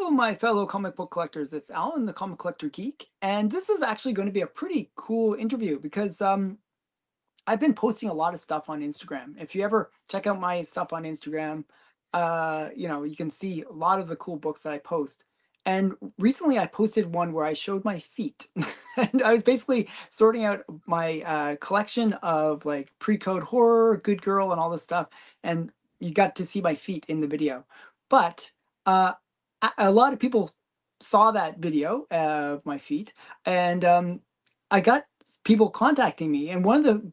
Hello, my fellow comic book collectors. It's Alan, the Comic Collector Geek, and this is actually going to be a pretty cool interview because um, I've been posting a lot of stuff on Instagram. If you ever check out my stuff on Instagram, uh, you know you can see a lot of the cool books that I post. And recently, I posted one where I showed my feet, and I was basically sorting out my uh, collection of like pre-code horror, Good Girl, and all this stuff. And you got to see my feet in the video, but uh, a lot of people saw that video of my feet and um, i got people contacting me and one of the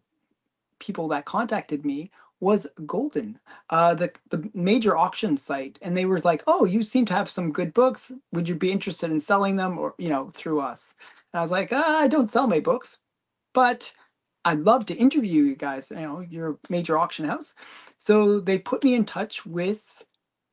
people that contacted me was Goldin, uh, the, the major auction site and they were like oh you seem to have some good books. Would you be interested in selling them or you know through us? And i was like ah, i don't sell my books but i'd love to interview you guys you know your major auction house. So they put me in touch with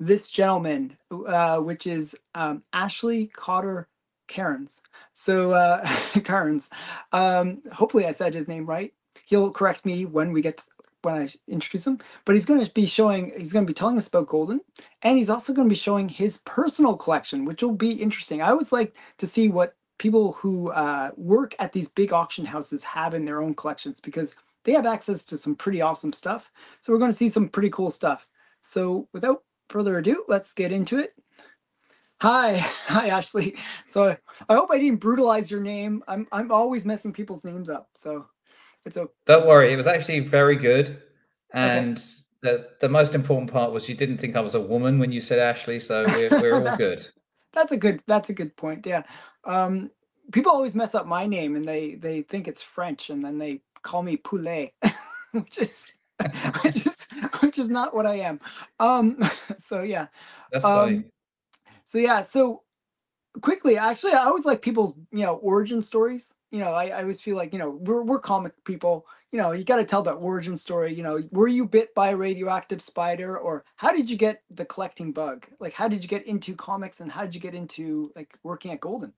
this gentleman, uh, which is um, Ashley Cotter Cairns. So uh, Cairns. Um, hopefully, I said his name right. He'll correct me when we get to, when I introduce him. But he's going to be showing. He's going to be telling us about Goldin, and he's also going to be showing his personal collection, which will be interesting. I always like to see what people who uh, work at these big auction houses have in their own collections because they have access to some pretty awesome stuff. So we're going to see some pretty cool stuff. So without further ado, let's get into it. Hi, hi Ashley. So I hope I didn't brutalize your name. I'm I'm always messing people's names up, so it's okay. Don't worry, it was actually very good, and okay. the the most important part was you didn't think I was a woman when you said Ashley, so we're we're all good. That's a good that's a good point. Yeah, um, people always mess up my name and they they think it's French, and then they call me Poulet, which is which is which is not what I am. Um, so yeah. That's um, funny. So yeah, so quickly, actually, I always like people's you know origin stories. You know, I, I always feel like you know we're we're comic people. You know, you got to tell that origin story. You know, were you bit by a radioactive spider, or how did you get the collecting bug? Like, how did you get into comics, and how did you get into like working at Goldin?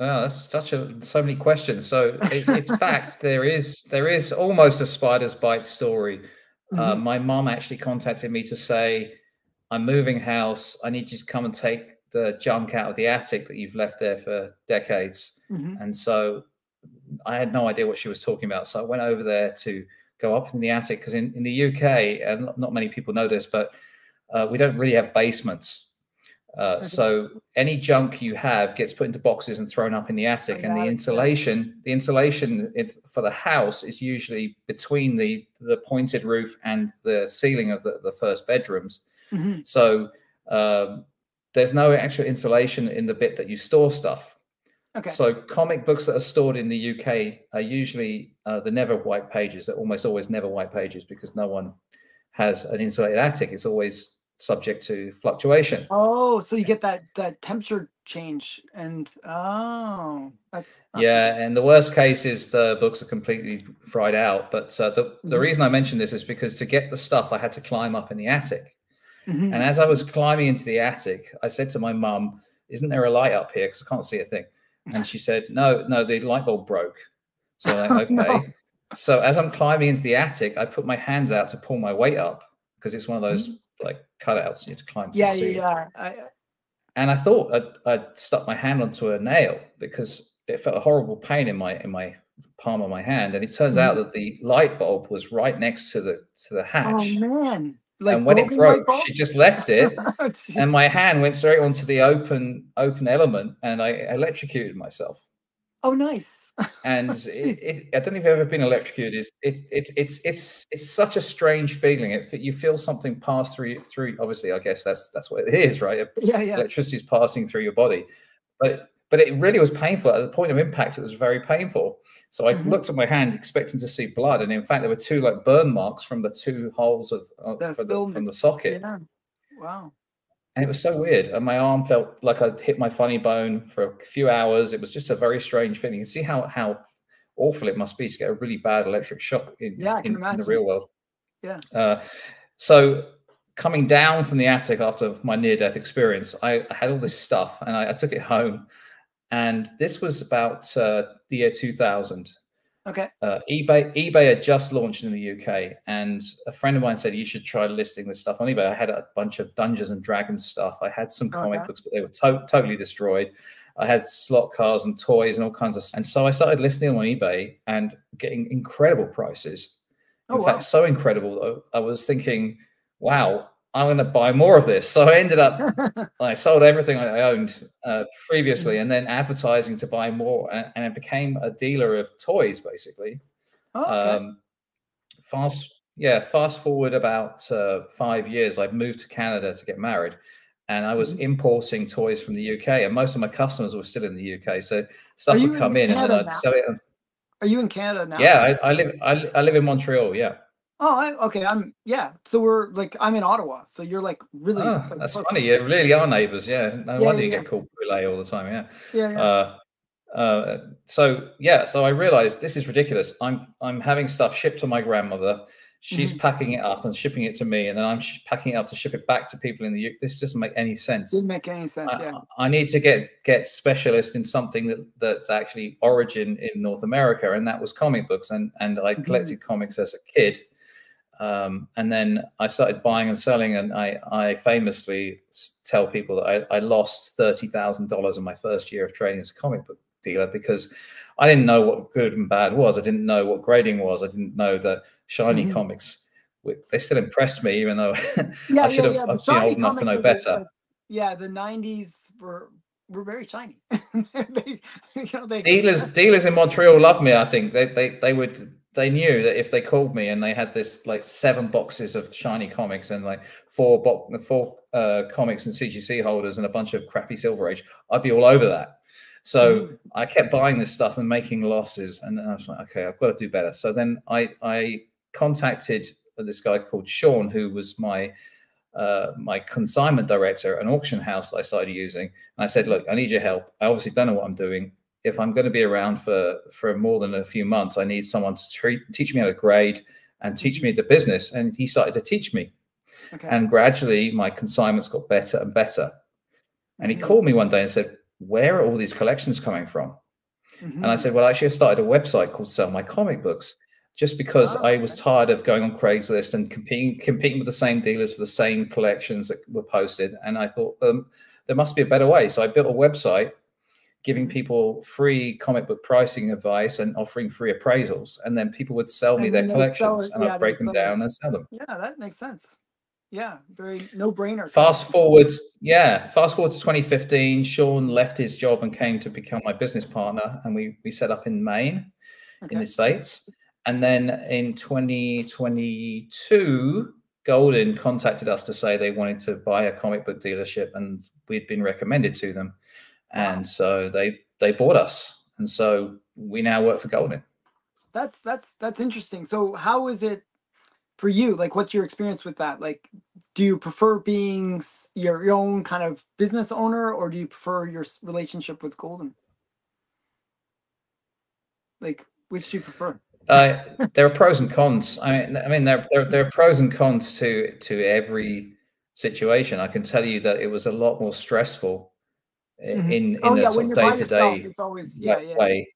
Oh, that's such a so many questions. So, it, in fact, there is there is almost a spider's bite story. Uh, mm-hmm. Uh, my mom actually contacted me to say, "I'm moving house. I need you to come and take the junk out of the attic that you've left there for decades." Mm-hmm. And so, I had no idea what she was talking about. So I went over there to go up in the attic because in, in the UK, and not many people know this, but uh, we don't really have basements. Uh, so any junk you have gets put into boxes and thrown up in the attic, and the insulation, the insulation for the house is usually between the the pointed roof and the ceiling of the, the first bedrooms. Mm-hmm. So um, there's no actual insulation in the bit that you store stuff. Okay. So comic books that are stored in the UK are usually uh, the never white pages. They're almost always never white pages because no one has an insulated attic. It's always subject to fluctuation. Oh, so you get that that temperature change, and oh, that's, that's yeah. And the worst case is the books are completely fried out. But uh, the mm-hmm. the reason I mentioned this is because to get the stuff, I had to climb up in the attic. Mm-hmm. And as I was climbing into the attic, I said to my mum, "Isn't there a light up here? Because I can't see a thing." And she said, "No, no, the light bulb broke." So like, okay. no. So as I'm climbing into the attic, I put my hands out to pull my weight up because it's one of those mm-hmm like cutouts and you need to climb. Yeah, yeah. I, and I thought I'd, I'd, stuck my hand onto a nail because it felt a horrible pain in my in my palm of my hand, and it turns mm. out that the light bulb was right next to the to the hatch. Oh man! Like and when it broke, she just left it, oh, and my hand went straight onto the open open element, and I electrocuted myself. Oh, nice and it, it, I don't know if you've ever been electrocuted. It's it's it's it's it's such a strange feeling. It you feel something pass through through. Obviously, I guess that's that's what it is, right? Yeah, yeah. Electricity is passing through your body, but but it really was painful at the point of impact. It was very painful. So I mm-hmm. looked at my hand, expecting to see blood, and in fact, there were two like burn marks from the two holes of uh, the, from the socket. Yeah. Wow and it was so weird. And my arm felt like I'd hit my funny bone for a few hours. It was just a very strange feeling. You can see how how awful it must be to get a really bad electric shock in, yeah, in, in the real world. Yeah. Uh, so coming down from the attic after my near death experience, I, I, had all this stuff and I, I, took it home. And this was about uh, the year 2000. Okay. Uh, eBay eBay had just launched in the UK, and a friend of mine said you should try listing this stuff on eBay. I had a bunch of Dungeons and Dragons stuff. I had some comic Okay. books, but they were to- totally destroyed. I had slot cars and toys and all kinds of. And so I started listing them on eBay and getting incredible prices. In Oh, fact, wow. so incredible. that I was thinking, wow, I'm going to buy more of this. So I ended up I sold everything I owned uh, previously, and then advertising to buy more, and, and it became a dealer of toys, basically. oh, okay. Um, fast, yeah, fast forward about uh, five years, I moved to Canada to get married, and I was Mhm. importing toys from the UK, and most of my customers were still in the UK, so stuff would come in, and then I'd now? sell it. Are you in Canada now? Yeah, I, I live, I, I live in Montreal. Yeah, Oh, I, okay. I'm yeah. So we're like I'm in Ottawa. So you're like really. oh, like, that's close. funny. You really are neighbours. Yeah, no Yeah, wonder yeah, you yeah. get called Brule all the time. Yeah. Yeah. yeah. Uh, uh, so yeah, so I realized this is ridiculous. I'm I'm having stuff shipped to my grandmother. She's Mm-hmm. packing it up and shipping it to me, and then I'm sh- packing it up to ship it back to people in the. U- This doesn't make any sense. Didn't make any sense. I, yeah. I need to get get specialist in something that that's actually origin in North America, and that was comic books. And and I Mhm. collected comics as a kid, um, and then I started buying and selling. And I I famously tell people that I, I lost thirty thousand dollars in my first year of trading as a comic book dealer because I didn't know what good and bad was. I didn't know what grading was. I didn't know that shiny Mhm. comics they still impressed me, even though Yeah, I should yeah, have yeah. Been old enough to know better. like, yeah, the '90s were were very shiny. they, you know, they dealers dealers in Montreal love me. I think they they they would they knew that if they called me and they had this like seven boxes of shiny comics and like four bo- four uh, comics and CGC holders and a bunch of crappy Silver Age, I'd be all over that. So Mm. I kept buying this stuff and making losses, and I was like, okay, I've got to do better. So then I I contacted this guy called Sean, who was my uh, my consignment director, an auction house I started using. And I said, look, I need your help. I obviously don't know what I'm doing. If I'm going to be around for for more than a few months, I need someone to treat, teach me how to grade and teach me the business. And he started to teach me. okay. And gradually, my consignments got better and better. And he Mhm, called me one day and said, "Where are all these collections coming from?" mhm. And I said, Well, actually, I started a website called Sell My Comic Books just because Ah, I was okay. tired of going on Craigslist and competing competing with the same dealers for the same collections that were posted. And I thought um, there must be a better way. So I built a website giving people free comic book pricing advice and offering free appraisals. And then people would sell me their then they'd sell collections and yeah, I'd break them sell it. down and sell them. yeah, that makes sense. Yeah, very no brainer. Fast forward, yeah, fast forward to 2015. Sean left his job and came to become my business partner, and we we set up in Maine. in the States. And then in 2022, Goldin contacted us to say they wanted to buy a comic book dealership and we'd been recommended to them. And so they they bought us. And so we now work for Goldin. That's that's that's interesting. So how is it for you? Like what's your experience with that? Like do you prefer being your, your own kind of business owner or do you prefer your relationship with Goldin? Like which do you prefer? Uh, there are pros and cons. I mean, I mean, there, there there are pros and cons to to every situation. I can tell you that it was a lot more stressful Mhm. in in oh a yeah, sort of day to day. it's always yeah, yeah. way.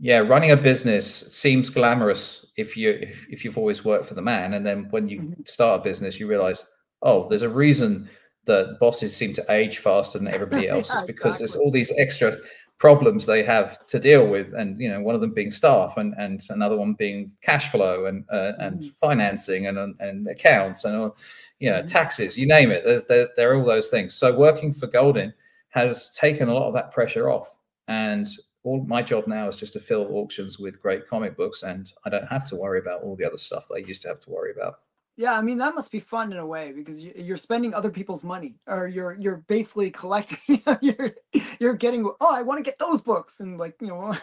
Yeah, running a business seems glamorous if you if, if you've always worked for the man, and then when you Mhm. start a business, you realize, oh, there's a reason that bosses seem to age faster than everybody else. Yeah, is because there's all these extra problems they have to deal with, and you know, one of them being staff, and and another one being cash flow and uh, and Mhm. financing and and- accounts and you know Mhm. taxes, you name it. There's there, there are all those things. So working for Goldin has taken a lot of that pressure off, and all my job now is just to fill auctions with great comic books, and I don't have to worry about all the other stuff that I used to have to worry about. Yeah, I mean that must be fun in a way because you, you're spending other people's money, or you're you're basically collecting. you're you're getting. Oh, I want to get those books, and like you know,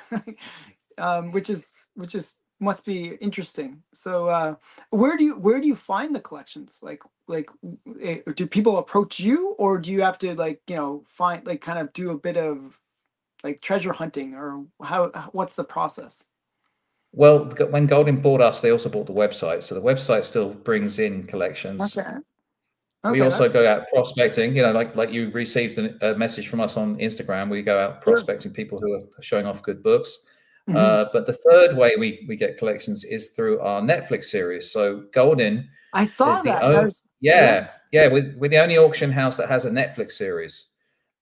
um, which is which is must be interesting. So, uh, where do you where do you find the collections? Like like, w- eh, do people approach you, or do you have to like you know find like kind of do a bit of like treasure hunting, or how what's the process? Well, when Goldin bought us, they also bought the website, so the website still brings in collections. Okay. we Okay, also that's- go out prospecting. You know, like like you received an- a message from us on Instagram. We go out Sure. prospecting people who are showing off good books. Mm-hmm. Uh, but the third way we, we get collections is through our Netflix series. So Goldin. I saw that. Only, was, yeah, yeah, yeah. We're, we're the only auction house that has a Netflix series.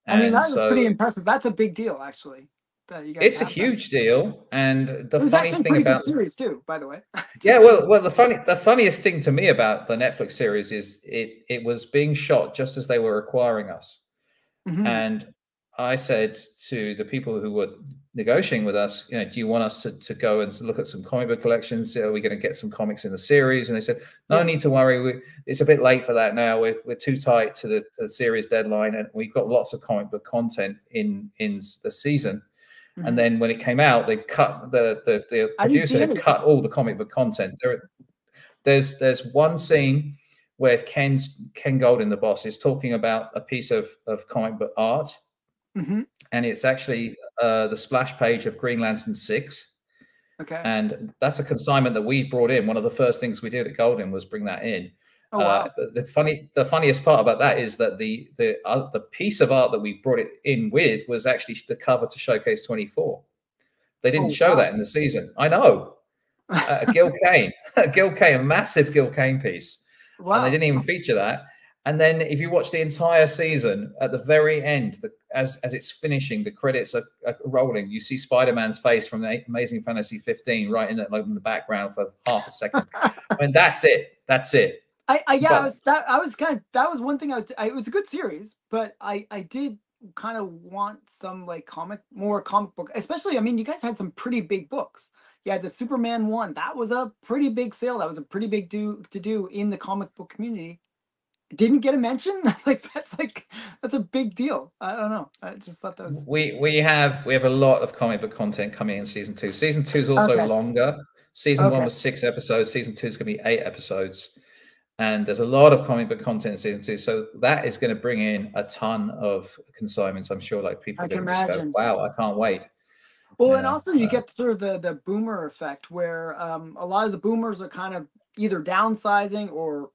And I mean, that was so, pretty impressive. That's a big deal, actually. it's a huge deal, and the funny thing about series too, by the way. yeah, well, well, the funny, the funniest thing to me about the Netflix series is it it was being shot just as they were acquiring us, mm-hmm. and I said to the people who were negotiating with us, you know, do you want us to, to go and look at some comic book collections? Are we going to get some comics in the series? And they said, no yeah. need to worry. We, it's a bit late for that now. We're, we're too tight to the, to the series deadline, and we've got lots of comic book content in in the season. Mm-hmm. And then when it came out, they cut the the, the producer had cut all the comic book content. There, there's there's one scene where Ken's Ken Goldin, the boss, is talking about a piece of of comic book art Mm-hmm. And it's actually uh, the splash page of Green Lantern 6. Okay. And that's a consignment that we brought in. One of the first things we did at Goldin was bring that in. Oh, wow. Uh, the funny, the funniest part about that is that the the uh, the piece of art that we brought it in with was actually the cover to Showcase 24. They didn't oh, show wow. that in the season. I know. Uh, Gil Kane, Gil Kane, a massive Gil Kane piece. Wow. And they didn't even feature that. And then if you watch the entire season, at the very end, the, as as it's finishing, the credits are, are rolling. You see Spider Man's face from the Amazing Fantasy 15 right in the, like, in the background for half a second. I mean, that's it. That's it. I, I yeah, but, I was that I was kind of that was one thing I was. I, it was a good series, but I I did kind of want some like comic more comic book, especially. I mean, you guys had some pretty big books. You had the Superman one. That was a pretty big sale. That was a pretty big do to do in the comic book community didn't get a mention? Like that's like that's a big deal. I don't know. I just thought that was we we have we have a lot of comic book content coming in season two. Season two is also okay. longer. Season okay. one was six episodes. Season two is going to be eight episodes. And there's a lot of comic book content in season two. So that is going to bring in a ton of consignments i'm sure like people I can imagine. Go, wow i can't wait. Well, and also you uh, get sort of the the boomer effect where um, a lot of the boomers are kind of either downsizing or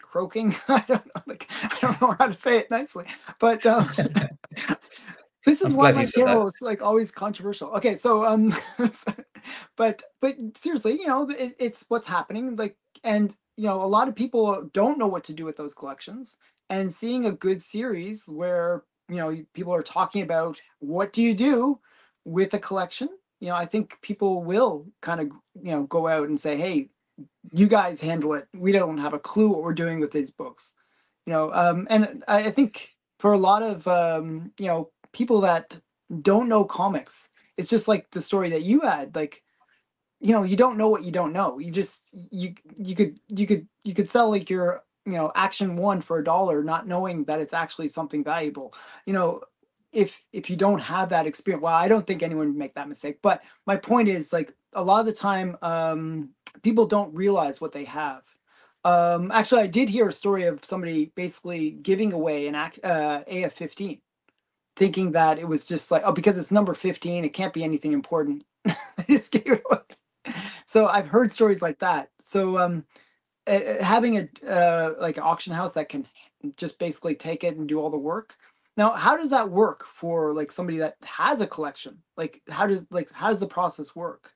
croaking. I don't know, like I don't know how to say it nicely, but um, this is I'm why my channel is like always controversial. Okay, so um, but but seriously, you know, it, it's what's happening. Like, and you know, a lot of people don't know what to do with those collections, and seeing a good series where you know people are talking about what do you do with a collection you know i think people will kind of you know go out and say hey you guys handle it. We don't have a clue what we're doing with these books, you know. Um, and I, think for a lot of um, you know people that don't know comics, it's just like the story that you had. Like, you know, you don't know what you don't know. You just you you could you could you could sell like your you know action one for a dollar, not knowing that it's actually something valuable. You know, if if you don't have that experience well i don't think anyone would make that mistake but my point is like a lot of the time um people don't realize what they have. Um, actually, I did hear a story of somebody basically giving away an uh, AF-15, thinking that it was just like, oh, because it's number 15, it can't be anything important. just gave it away. So I've heard stories like that. So um, having a uh, like an auction house that can just basically take it and do all the work. Now, how does that work for like somebody that has a collection? Like, how does like how does the process work?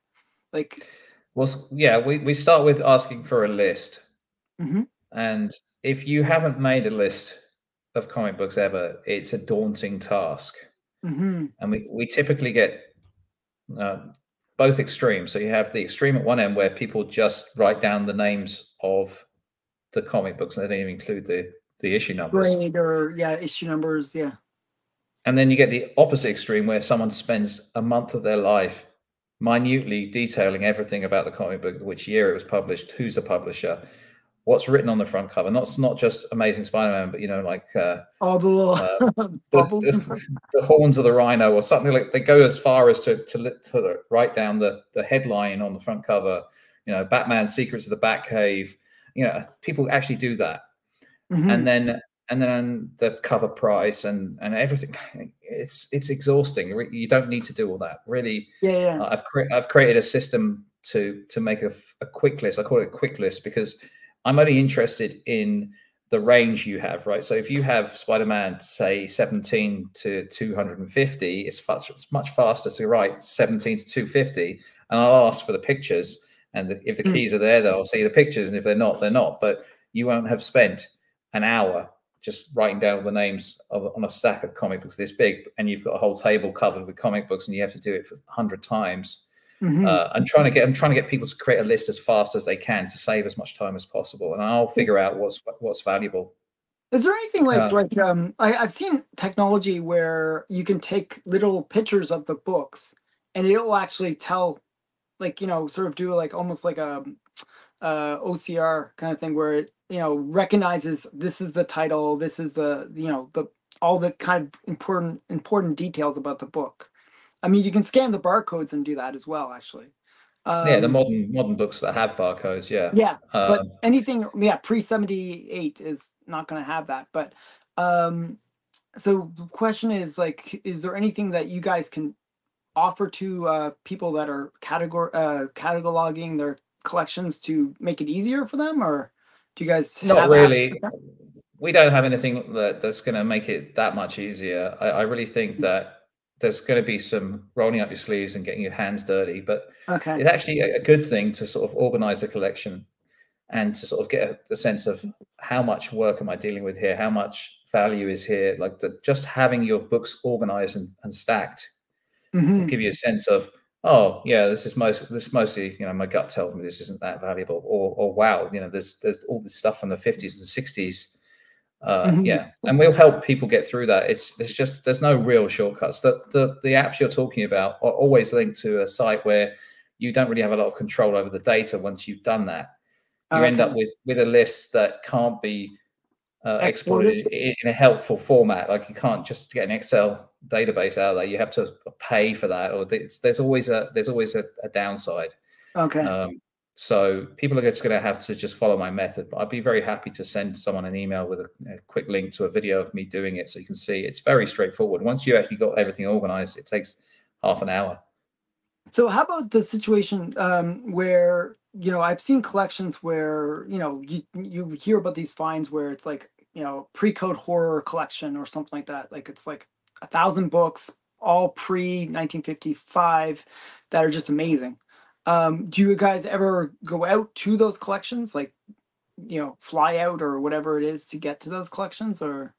Like, well, yeah, we, we start with asking for a list. Mm-hmm. And if you haven't made a list of comic books ever, it's a daunting task. Mm-hmm. And we, we typically get uh, both extremes. So you have the extreme at one end where people just write down the names of the comic books and they don't even include the, the issue numbers. Grade or, yeah, issue numbers. Yeah. And then you get the opposite extreme where someone spends a month of their life minutely detailing everything about the comic book, which year it was published, who's the publisher, what's written on the front cover. Not not just Amazing Spider-Man, but you know, like uh, oh, the little uh, the, the, horns of the rhino, or something like. They go as far as to to, to write down the the headline on the front cover. You know, Batman: Secrets of the Batcave. You know, people actually do that, mm-hmm. and then and then the cover price and and everything it's it's exhausting you don't need to do all that really yeah, yeah. i've cre- i've created a system to to make a, a quick list i call it a quick list because i'm only interested in the range you have, right? So if you have Spider-Man, say 17 to 250, it's much, it's much faster to write 17 to 250. And I'll ask for the pictures. And if the Mm. keys are there, then I'll see the pictures. And if they're not, they're not. But you won't have spent an hour just writing down all the names of on a stack of comic books this big, and you've got a whole table covered with comic books, and you have to do it for hundred times. Mhm. Uh, I'm trying to get I'm trying to get people to create a list as fast as they can to save as much time as possible, and I'll figure out what's what's valuable. Is there anything like Uh, like um I, I've seen technology where you can take little pictures of the books and it'll actually tell like you know sort of do like almost like a uh OCR kind of thing where it you know recognizes this is the title this is the you know the all the kind of important important details about the book. I mean you can scan the barcodes and do that as well actually. Um, yeah, the modern modern books that have barcodes, yeah. yeah, but Um, anything yeah pre 78 is not going to have that but um so the question is like is there anything that you guys can offer to uh people that are categor uh cataloging their collections to make it easier for them or do you guys not have really. We don't have anything that, that's going to make it that much easier. I, I really think that there's going to be some rolling up your sleeves and getting your hands dirty, but okay it's actually a a good thing to sort of organize a collection and to sort of get a, a sense of how much work am I dealing with here, how much value is here. Like the, just having your books organized and, and stacked will Mhm. give you a sense of, oh yeah, this is most this mostly, you know, my gut tells me this isn't that valuable, or or wow, you know, there's there's all this stuff from the 50s and 60s. Uh, Mhm. yeah, and we'll help people get through that. It's it's just there's no real shortcuts. The the the apps you're talking about are always linked to a site where you don't really have a lot of control over the data once you've done that. You end up with with a list that can't be uh, Exported? in a helpful format. Like you can't just get an Excel database out of there. You have to pay for that, or it's, there's always a there's always a, a downside. okay Um, so people are just going to have to just follow my method. But I'd be very happy to send someone an email with a, a quick link to a video of me doing it, so you can see it's very straightforward. Once you actually got everything organized, it takes half an hour. So how about the situation um, where you know I've seen collections where you know you you hear about these finds where it's like you know pre-code horror collection or something like that. Like it's like a thousand books, all pre 1955, that are just amazing. Um, do you guys ever go out to those collections, like you know fly out or whatever it is to get to those collections, or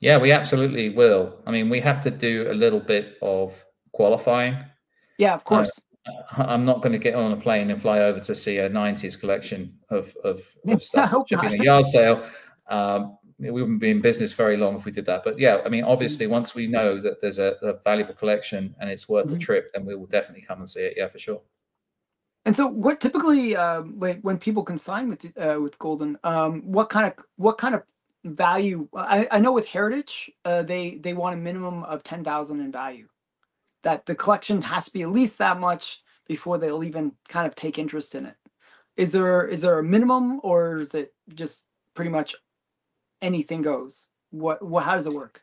Yeah, we absolutely will. I mean, we have to do a little bit of qualifying. yeah, of course. I- I'm not going to get on a plane and fly over to see a 90s collection of, of, of stuff shipping a yard sale. Um, we wouldn't be in business very long if we did that. But yeah, I mean, obviously, once we know that there's a, a valuable collection and it's worth the Mhm. trip, then we will definitely come and see it. Yeah, for sure. And so, what typically, um, like when people consign with uh, with Goldin, um, what kind of what kind of value? I, I know with Heritage, uh, they they want a minimum of ten thousand in value. That the collection has to be at least that much before they'll even kind of take interest in it. Is there is there a minimum, or is it just pretty much anything goes? What what how does it work?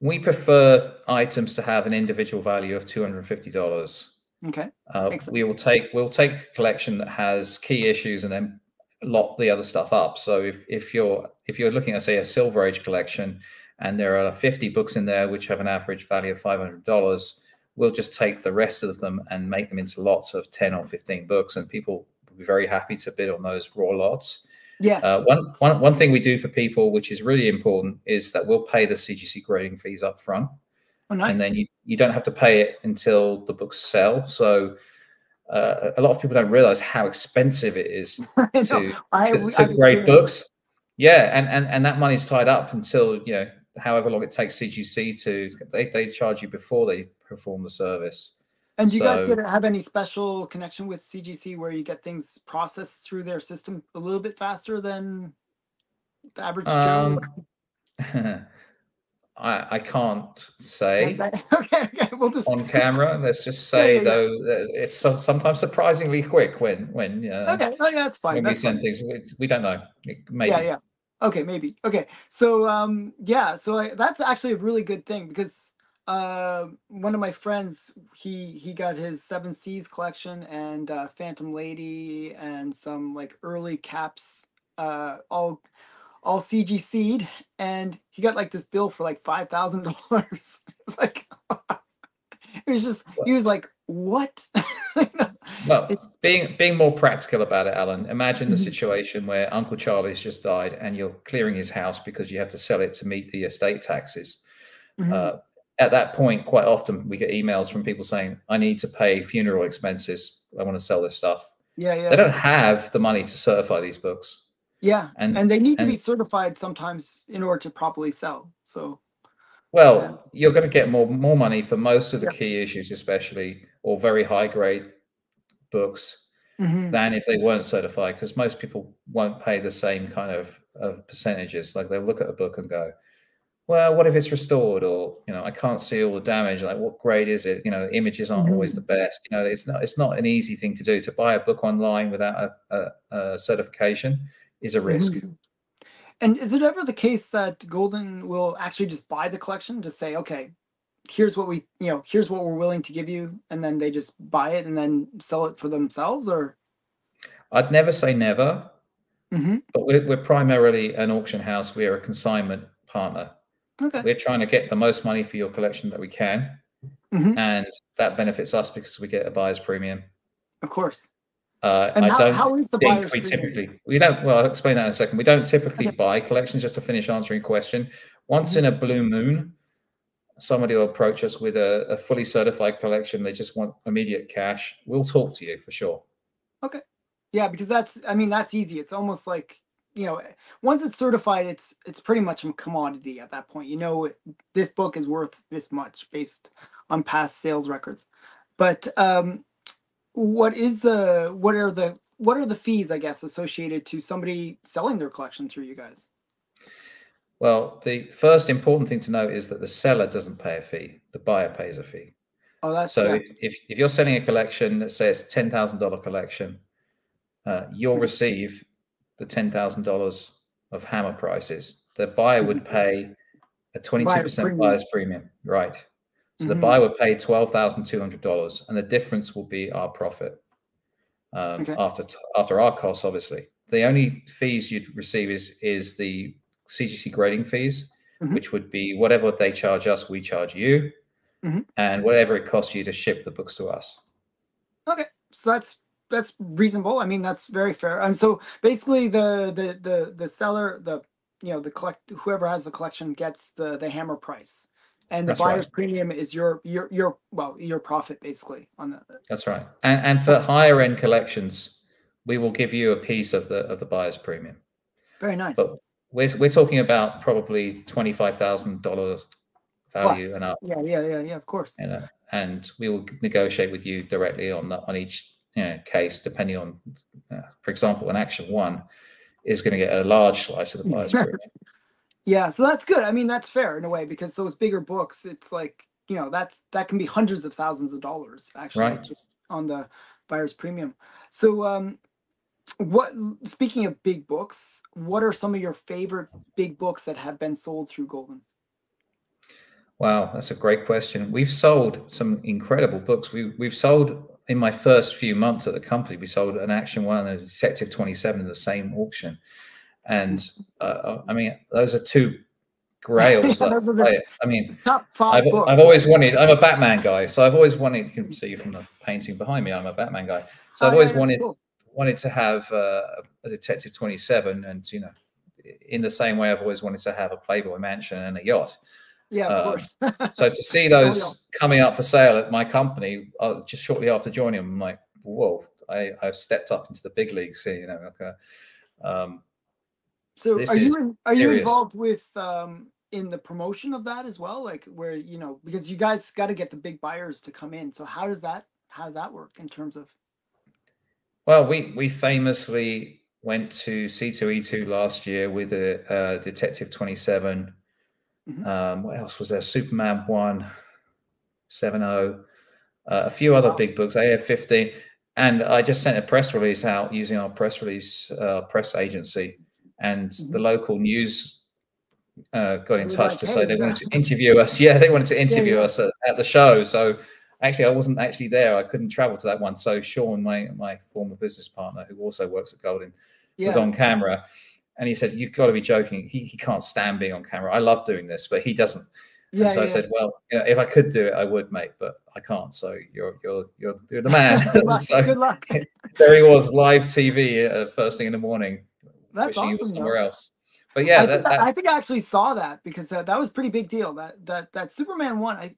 We prefer items to have an individual value of $250. Okay, Uh, we will take we'll take a collection that has key issues and then lock the other stuff up. So if if you're if you're looking at say a Silver Age collection and there are 50 books in there which have an average value of $500, we'll just take the rest of them and make them into lots of 10 or 15 books, and people will be very happy to bid on those raw lots. Yeah, Uh, one, one, one thing we do for people, which is really important, is that we'll pay the CGC grading fees up front oh nice. and then you, you don't have to pay it until the books sell. So uh, a lot of people don't realize how expensive it is I to, I, to, to grade books. Yeah, and, and and that money's tied up until you know however long it takes CGC to they, they charge you before they perform the service. And do you guys So- get, have any special connection with CGC where you get things processed through their system a little bit faster than the average Joe? Um, I I can't say okay, okay, we'll just on camera. Let's just say yeah, yeah. though that it's some, sometimes surprisingly quick when when uh, Okay, oh yeah, that's fine. when we That's send fine. things. We, we don't know. It- Maybe. Yeah, yeah. Okay, maybe. Okay, so um, yeah, so I, that's actually a really good thing because uh, one of my friends he he got his Seven Seas collection and uh, Phantom Lady and some like early caps, uh, all all CGC'd, and he got like this bill for like five thousand dollars. It's like it was just he was like, "What?" well, it's, being being more practical about it, Alan. Imagine the mm-hmm. situation where Uncle Charlie's just died, and you're clearing his house because you have to sell it to meet the estate taxes. Mm-hmm. Uh, at that point, quite often we get emails from people saying, "I need to pay funeral expenses. I want to sell this stuff." Yeah, yeah. They don't have the money to certify these books. Yeah, and and they need and, to be certified sometimes in order to properly sell. So, well, yeah. you're going to get more more money for most of the key issues, especially or very high grade books, mm-hmm. than if they weren't certified. Because most people won't pay the same kind of of percentages. Like they'll look at a book and go, "Well, what if it's restored?" Or you know, I can't see all the damage. Like, what grade is it? You know, images aren't mm-hmm. always the best. You know, it's not it's not an easy thing to do to buy a book online without a, a, a certification is a risk. Mm-hmm. And is it ever the case that Goldin will actually just buy the collection, just say, okay, here's what we, you know, here's what we're willing to give you, and then they just buy it and then sell it for themselves, or? I'd never say never, mm-hmm. but we're, we're primarily an auction house. We are a consignment partner. Okay. We're trying to get the most money for your collection that we can, mm-hmm. and that benefits us because we get a buyer's premium. Of course. Uh, and I how, don't how is the think we typically we don't. Well, I'll explain that in a second. We don't typically okay. buy collections. Just to finish answering question, once mm-hmm. in a blue moon, somebody will approach us with a, a, fully certified collection. They just want immediate cash. We'll talk to you for sure. Okay. Yeah, because that's. I mean, that's easy. It's almost like you know, once it's certified, it's it's pretty much a commodity at that point. You know, this book is worth this much based on past sales records. But um, what is the what are the what are the fees i guess associated to somebody selling their collection through you guys well the first important thing to note is that the seller doesn't pay a fee the buyer pays a fee oh that's so if, if, if you're selling a collection let's that says $10000 collection uh, you'll mm-hmm. receive the $10000 of hammer prices the buyer would mm-hmm. pay a 22% buyer's premium right so mm-hmm. the buyer would pay twelve thousand two hundred dollars, and the difference will be our profit um, okay. after after our costs. Obviously, the only fees you'd receive is is the CGC grading fees, mm-hmm. which would be whatever they charge us, we charge you, mm-hmm. and whatever it costs you to ship the books to us. Okay, so that's that's reasonable. I mean, that's very fair. And so basically, the the the the seller, the you know the collect whoever has the collection gets the the hammer price and the That's buyer's right. premium is your your your well your profit basically on that. That's right. And and for That's, higher end collections, we will give you a piece of the of the buyer's premium. Very nice. But we're we're talking about probably twenty five thousand dollars value Plus. and up. Yeah, yeah, yeah, yeah. Of course. You uh, know, and we will negotiate with you directly on the, on each you know, case, depending on, uh, for example, an action one is going to get a large slice of the buyer's premium. Yeah, so that's good. I mean, that's fair in a way because those bigger books, it's like you know that's that can be hundreds of thousands of dollars actually right. just on the buyer's premium. So, um, what speaking of big books, what are some of your favorite big books that have been sold through Goldin? Wow, that's a great question. We've sold some incredible books. We we've sold in my first few months at the company. We sold an Action One and a Detective Twenty Seven in the same auction. And uh, uh, I mean, those are two grails. yeah, I, I, mean, top 5 I've, books. I've always wanted. I'm a Batman guy, so I've always wanted. You can see from the painting behind me, I'm a Batman guy. So I've oh, always yeah, wanted cool. wanted to have uh, a Detective 27, and you know, in the same way, I've always wanted to have a Playboy mansion and a yacht. Yeah, of um, course. so to see those coming up for sale at my company uh, just shortly after joining I'm like, whoa! I, I've stepped up into the big leagues here. You know, like a, um, so are you in, are serious. you involved with um in the promotion of that as well? Like where you know because you guys got to get the big buyers to come in. So how does that how does that work in terms of? Well, we we famously went to C2E2 last year with a, a Detective 27. Mm-hmm. Um, what else was there? Superman 1, 7 uh, a few other big books, AF 15. And I just sent a press release out using our press release uh, press agency and mm-hmm. the local news uh, got in touch like, to hey, say they wanted to interview us. Yeah, they wanted to interview yeah, yeah. us at, at, the show. So actually, I wasn't actually there. I couldn't travel to that one. So Sean, my my former business partner, who also works at Goldin, yeah. was on camera, and he said, "You've got to be joking. He, he can't stand being on camera. I love doing this, but he doesn't." Yeah, and so yeah. I said, "Well, you know, if I could do it, I would, mate, but I can't. So you're you're you're, you're the man." good, luck, so good luck. there he was, live TV uh, first thing in the morning. That's wishing awesome. He was somewhere though. else. But yeah, I, that, think that, I, think I actually saw that because that, that was pretty big deal. That that that Superman one. I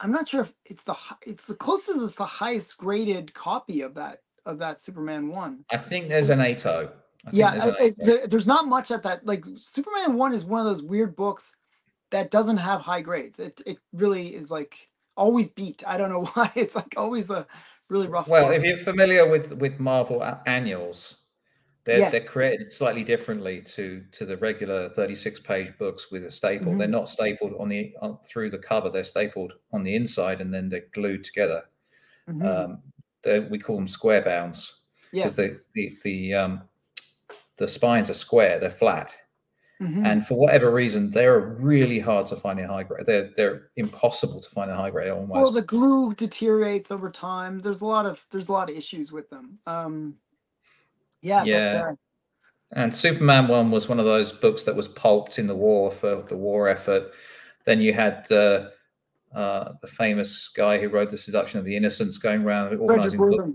I'm not sure if it's the it's the closest it's the highest graded copy of that of that Superman one. I think there's an ATO. Yeah, there's, I, there, there's not much at that. Like Superman one is one of those weird books that doesn't have high grades. It it really is like always beat. I don't know why. It's like always a really rough. Well, book. if you're familiar with with Marvel annuals, they're yes. they're created slightly differently to to the regular 36 page books with a staple. Mm-hmm. They're not stapled on the on, through the cover. They're stapled on the inside and then they're glued together. Mm-hmm. Um, we call them square bounds because yes. the the the um, the spines are square. They're flat. Mm-hmm. And for whatever reason, they're really hard to find in high grade. They're they're impossible to find in high grade almost. Well, the glue deteriorates over time. There's a lot of there's a lot of issues with them. Um, yeah. Yeah. But, uh, and Superman one was one of those books that was pulped in the war for the war effort. Then you had uh, uh, the famous guy who wrote The Seduction of the Innocents going around organizing book,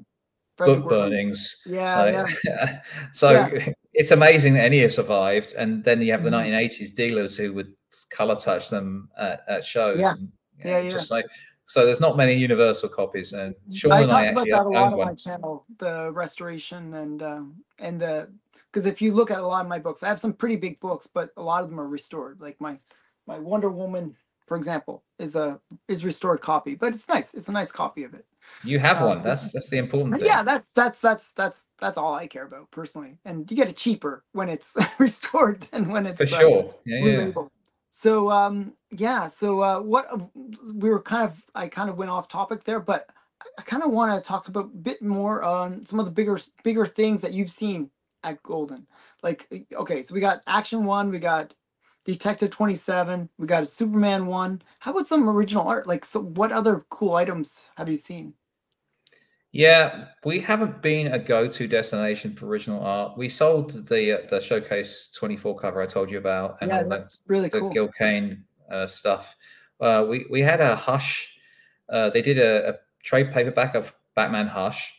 book burnings. Yeah, yeah. so yeah. It's amazing that any have survived. And then you have the mm-hmm. 1980s dealers who would color touch them at, at shows. Yeah. And, yeah, yeah. Like so there's not many universal copies, and Sean I and I actually about that a lot on my channel, the restoration and uh, and the because if you look at a lot of my books, I have some pretty big books, but a lot of them are restored. Like my my Wonder Woman, for example, is a is restored copy, but it's nice. It's a nice copy of it. You have um, one. That's that's the important thing. Yeah, that's that's that's that's that's all I care about personally. And you get it cheaper when it's restored than when it's for uh, sure. Yeah, yeah. So um, yeah, so uh, what uh, we were kind of I kind of went off topic there, but I kind of want to talk about a bit more on some of the bigger bigger things that you've seen at Goldin. Like okay, so we got Action One, we got Detective 27, we got a Superman one. How about some original art? Like so what other cool items have you seen? Yeah, we haven't been a go-to destination for original art. We sold the uh, the showcase 24 cover I told you about, and yeah, that's that, really cool. Gil Kane uh, stuff. Uh, we we had a Hush. Uh, they did a, a, trade paperback of Batman Hush,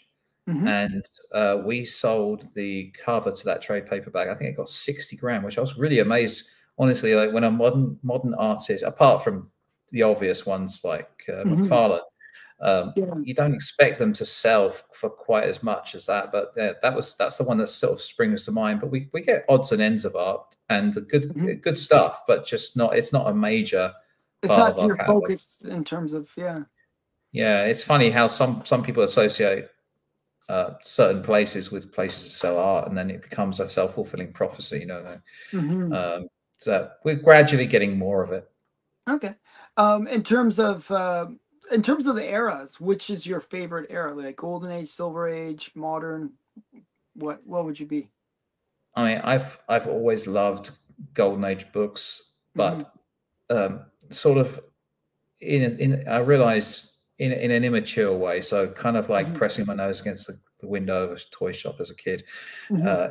mm-hmm. and uh, we sold the cover to that trade paperback. I think it got 60 grand, which I was really amazed. Honestly, like when a modern modern artist, apart from the obvious ones like uh, mm-hmm. McFarlane um, yeah. You don't expect them to sell for quite as much as that, but yeah, that was that's the one that sort of springs to mind. But we, we get odds and ends of art and good mm-hmm. good stuff, but just not it's not a major. It's not your catalog. focus in terms of yeah. Yeah, it's funny how some some people associate uh, certain places with places to sell art, and then it becomes a self fulfilling prophecy. You know, mm-hmm. um, so we're gradually getting more of it. Okay. Um, in terms of uh, in terms of the eras, which is your favorite era? Like Golden Age, Silver Age, Modern? What what would you be? I mean, I've I've always loved Golden Age books, but mm-hmm. um, sort of in in I realized in in an immature way. So kind of like mm-hmm. pressing my nose against the, the, window of a toy shop as a kid. Mm-hmm. Uh,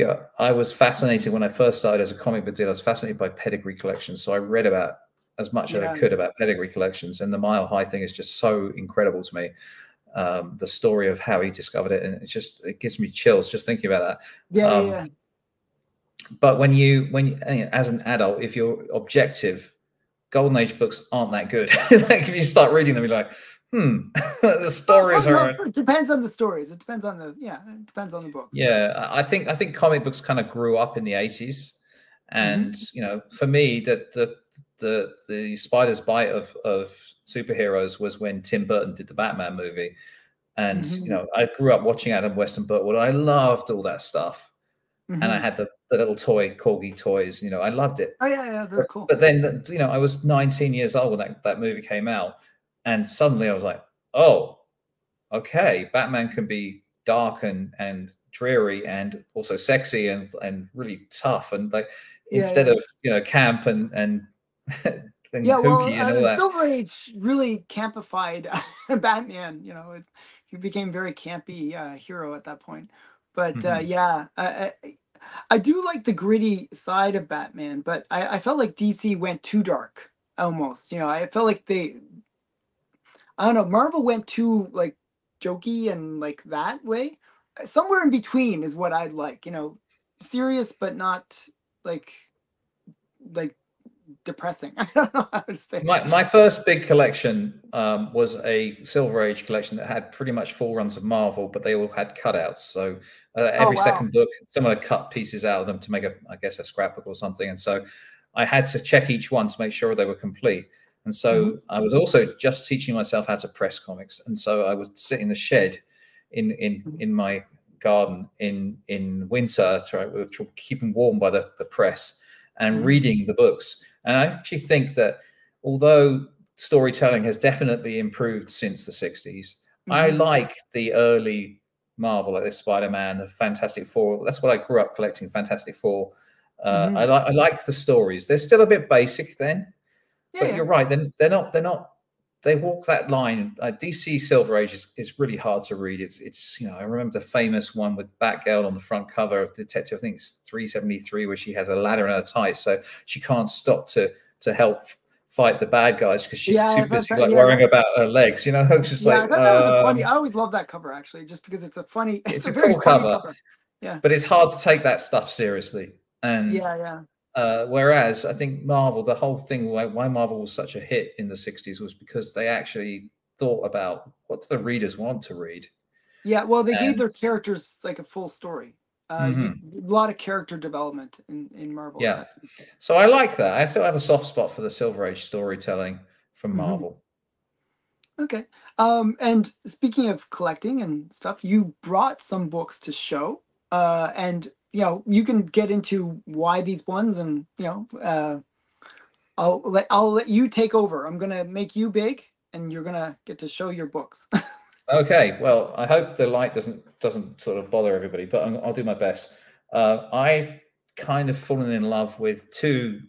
yeah, I was fascinated when I first started as a comic book dealer. I was fascinated by pedigree collections, so I read about as much yeah. as I could about pedigree collections. And the Mile High thing is just so incredible to me. Um, the story of how he discovered it, and it just it gives me chills just thinking about that. Yeah, um, yeah. But when you when you, as an adult, if you're objective, Golden Age books aren't that good. like if you start reading them, you're like, hmm, the stories well, are. it depends on the stories. It depends on the yeah. It depends on the books. Yeah, I think I think comic books kind of grew up in the 80s, and mm-hmm. you know, for me, that the the the spider's bite of of superheroes was when Tim Burton did the Batman movie, and mm-hmm. you know I grew up watching Adam West and Burt Ward. I loved all that stuff, mm-hmm. and I mm-hmm. had the, the little toy corgi toys. You know, I loved it. Oh yeah, yeah, they're cool. But then you know I was 19 years old when that that movie came out, and suddenly I was like, oh, okay, Batman can be dark and and dreary and also sexy and and really tough and like yeah, instead yeah. of you know camp and and yeah, well, uh, Silver Age really campified Batman. You know, it, he became very campy uh, hero at that point. But uh, mm-hmm. uh, yeah, I, I do like the gritty side of Batman, but I, I felt like DC went too dark almost. You know, I felt like they I don't know, Marvel went too like jokey and like that way. Somewhere in between is what I'd like, you know, serious but not like like depressing. I don't know how to say. My my first big collection um, was a Silver Age collection that had pretty much full runs of Marvel, but they all had cutouts. So uh, oh, every oh, wow. second book, someone had cut pieces out of them to make a, I guess, a scrapbook or something. And so I had to check each one to make sure they were complete. And so mm-hmm. I was also just teaching myself how to press comics. And so I would sit in the shed in in mm-hmm. in my garden in in winter, try, keeping warm by the, the press and mm-hmm. reading the books. And I actually think that although storytelling has definitely improved since the 60s, I mm-hmm. like the early Marvel, like this Spider-Man, the Fantastic Four. That's what I grew up collecting, Fantastic Four. Uh, mm-hmm. I like I like the stories. They're still a bit basic then, yeah, but you're right. Then they're not they're not they walk that line. Uh, DC Silver Age is, is really hard to read. It's it's you know I remember the famous one with Batgirl on the front cover of Detective. I think it's 373 where she has a ladder in her tights, so she can't stop to to help fight the bad guys because she's yeah, too busy like yeah, worrying about her legs. You know, just yeah, like that, that was a funny. Um, I always love that cover actually, just because it's a funny. It's, it's a, a, very cool cover. cover. Yeah, but it's hard to take that stuff seriously. And yeah, yeah. Uh, whereas I think Marvel, the whole thing why, why Marvel was such a hit in the 60s was because they actually thought about what do the readers want to read. Yeah, well, they and, gave their characters like a full story. Uh, mm-hmm. A lot of character development in, in Marvel. Yeah. So I like that. I still have a soft spot for the Silver Age storytelling from mm-hmm. Marvel. Mm-hmm. Okay. Um, and speaking of collecting and stuff, you brought some books to show. Uh, and you know you can get into why these ones and you know uh i'll let i'll let you take over. I'm gonna make you big and you're gonna get to show your books. Okay well i hope the light doesn't doesn't sort of bother everybody but i will do my best. Uh, i've kind of fallen in love with two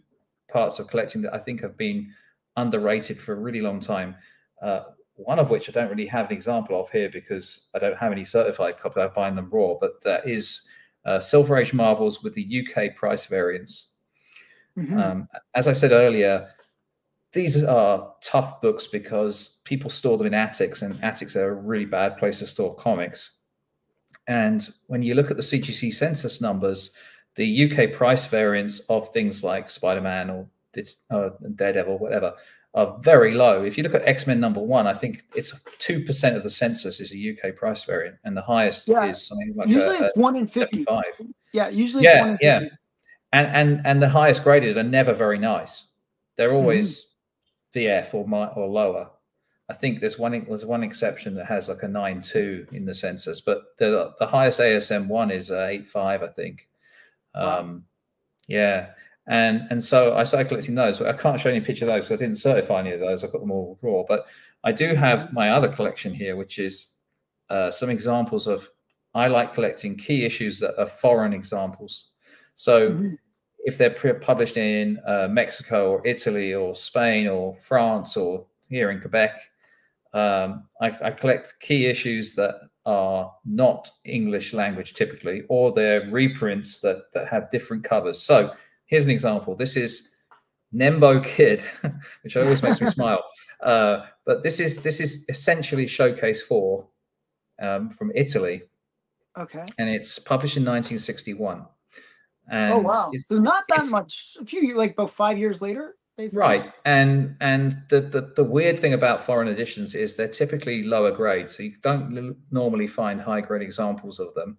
parts of collecting that i think have been underrated for a really long time. Uh, one of which i don't really have an example of here because i don't have any certified copy. I find them raw but that is uh, Silver Age Marvels with the UK price variance. Mm-hmm. Um, as I said earlier, these are tough books because people store them in attics, and attics are a really bad place to store comics. And when you look at the CGC census numbers, the UK price variance of things like Spider Man or uh, Daredevil, whatever, are very low. If you look at X Men number one, I think it's two percent of the census is a UK price variant, and the highest yeah. is something like usually a, it's one in fifty five. Yeah, usually yeah, yeah, and and and the highest graded are never very nice. They're always mm. VF or my, or lower. I think there's one there's one exception that has like a nine two in the census, but the the highest ASM one is uh, eight five, I think. Wow. Um, yeah, and and so I started collecting those. I can't show any picture of those because I didn't certify any of those. I've got them all raw. But I do have my other collection here, which is uh, some examples of I like collecting key issues that are foreign examples. So mm-hmm. if they're published in uh, Mexico or Italy or Spain or France or here in Quebec, um, I, I collect key issues that are not English language typically, or they're reprints that that have different covers. So Here's an example. This is Nembo Kid, which always makes me smile. Uh, but this is this is essentially Showcase Four um, from Italy. Okay. And it's published in 1961. And oh wow! So not that much. A few like about five years later. Basically. Right, and and the, the the weird thing about foreign editions is they're typically lower grade, so you don't normally find high grade examples of them.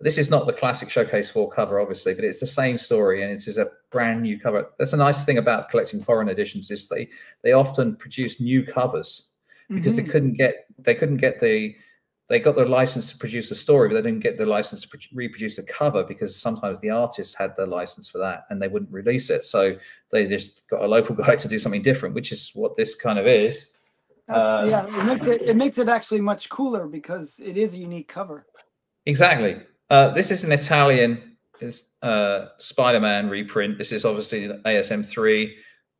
This is not the classic Showcase 4 cover, obviously, but it's the same story and it is a brand new cover. That's a nice thing about collecting foreign editions is they they often produce new covers because mm-hmm. they couldn't get they couldn't get the they got the license to produce the story, but they didn't get the license to reproduce the cover because sometimes the artists had the license for that and they wouldn't release it. So they just got a local guy to do something different, which is what this kind of is. Uh, yeah, it makes it it makes it actually much cooler because it is a unique cover. Exactly. Uh, this is an Italian uh, Spider-Man reprint. This is obviously ASM3,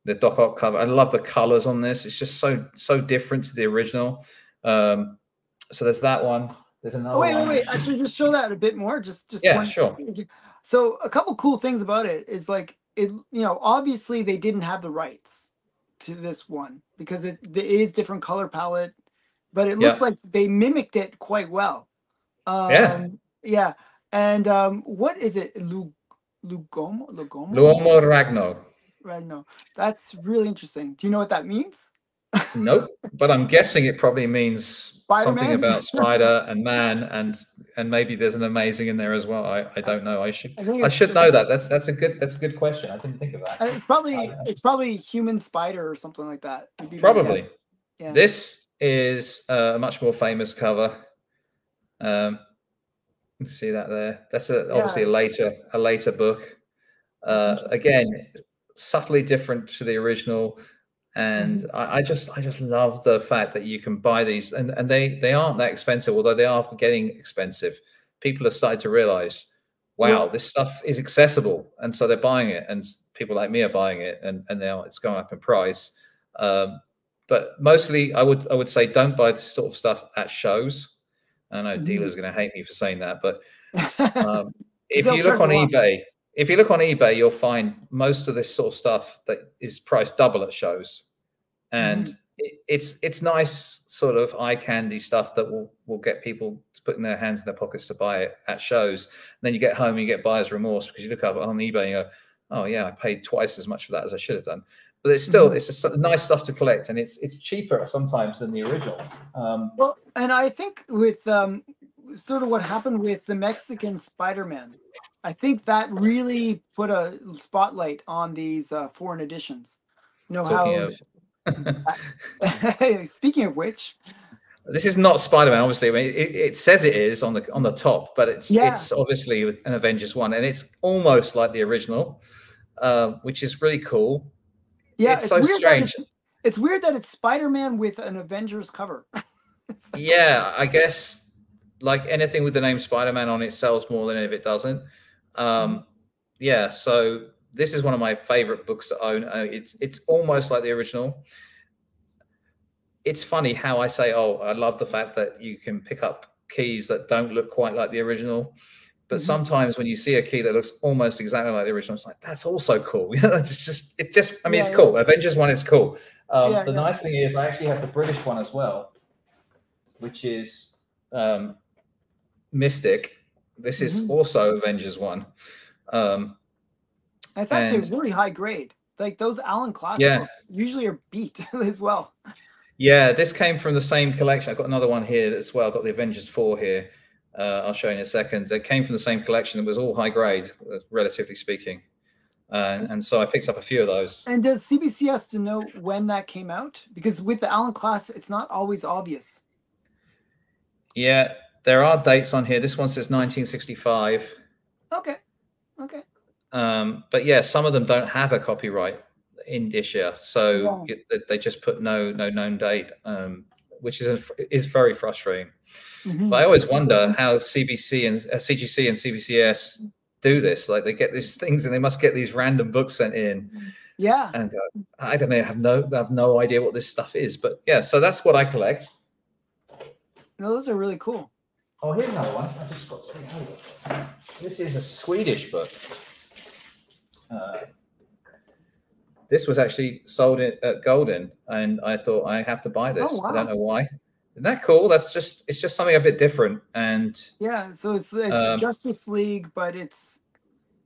the Doc Ock cover. I love the colors on this. It's just so so different to the original. Um, so there's that one. There's another. Oh, wait, one. wait, wait! Actually, just show that a bit more. Just, just yeah, one. sure. So a couple cool things about it is like it, you know, obviously they didn't have the rights to this one because it, it is different color palette, but it looks Yeah. like they mimicked it quite well. Um, Yeah. Yeah. And um, what is it? Lu- Lugomo? Lugomo? L'uomo ragno. Ragno. That's really interesting. Do you know what that means? Nope, but I'm guessing it probably means something Spider-Man? about spider and man, and and maybe there's an amazing in there as well. I, I don't know. I should I I should know that. That's that's a good that's a good question. I didn't think of Uh, that. It's probably Uh, it's probably human spider or something like that. would be my Probably. Yeah. This is uh, a much more famous cover. Um, see that there. That's a, obviously a later a later book. Uh, again, subtly different to the original, and Mm-hmm. I, I just I just love the fact that you can buy these, and and they they aren't that expensive, although they are getting expensive. People are starting to realize, wow, Well- this stuff is accessible, and so they're buying it, and people like me are buying it, and and now it's going up in price. Um, but mostly, I would I would say don't buy this sort of stuff at shows. I know Mhm. dealers are going to hate me for saying that, but um, if you look on eBay, if you look on eBay, you'll find most of this sort of stuff that is priced double at shows, and Mm-hmm. it, it's it's nice sort of eye candy stuff that will will get people putting their hands in their pockets to buy it at shows. And then you get home and you get buyer's remorse because you look up on eBay and you go, oh yeah, I paid twice as much for that as I should have done. But it's still Mhm. it's a, nice stuff to collect, and it's it's cheaper sometimes than the original. Um, Well, and I think with um, sort of what happened with the Mexican Spider-Man, I think that really put a spotlight on these uh, foreign editions. You know how? speaking of which, This is not Spider-Man, obviously. I mean, it, it says it is on the on the top, but it's Yeah. it's obviously an Avengers one, and it's almost like the original, uh, which is really cool. Yeah, It's it's, so weird strange. that it's, it's weird that it's Spider-Man with an Avengers cover. Yeah, I guess like anything with the name Spider-Man on it sells more than if it doesn't. Um, yeah, so this is one of my favorite books to own. Uh, it's it's almost like the original. It's funny how I say, "Oh, I love the fact that you can pick up keys that don't look quite like the original." But Mhm. sometimes when you see a key that looks almost exactly like the original, it's like that's also cool. You know, it's just it just I mean, Yeah, it's yeah. cool. Avengers one is cool. Um, Yeah, the yeah. nice thing is I actually have the British one as well, which is um, Mystic. This is Mhm. also Avengers one. Um, It's actually And- really high grade. Like those Alan Class Yeah. books usually are beat as well. Yeah, this came from the same collection. I've got another one here as well. I've got the Avengers 4 here. Uh, I'll show you in a second. They came from the same collection. It was all high grade, uh, relatively speaking. Uh, and so I picked up a few of those. And does CBCS to know when that came out? Because with the Alan Class, it's not always obvious. Yeah, there are dates on here. This one says 1965. Okay. Okay. Um, but yeah, some of them don't have a copyright in this year, so Yeah. it- they just put no no known date, um, which is a, is very frustrating. Mhm. But I always wonder how CBC and uh, CGC and CBCS do this. Like they get these things and they must get these random books sent in Yeah. and go, I don't know, have no I have no idea what this stuff is. But yeah, so that's what I collect. No, those are really cool. Oh, here's another one. I just got. This is a Swedish book. Uh, this was actually sold at, Goldin, and I thought I have to buy this. I wow. I don't know why. Isn't that cool? That's just it's just something a bit different, and Yeah. So it's it's Um, Justice League, but it's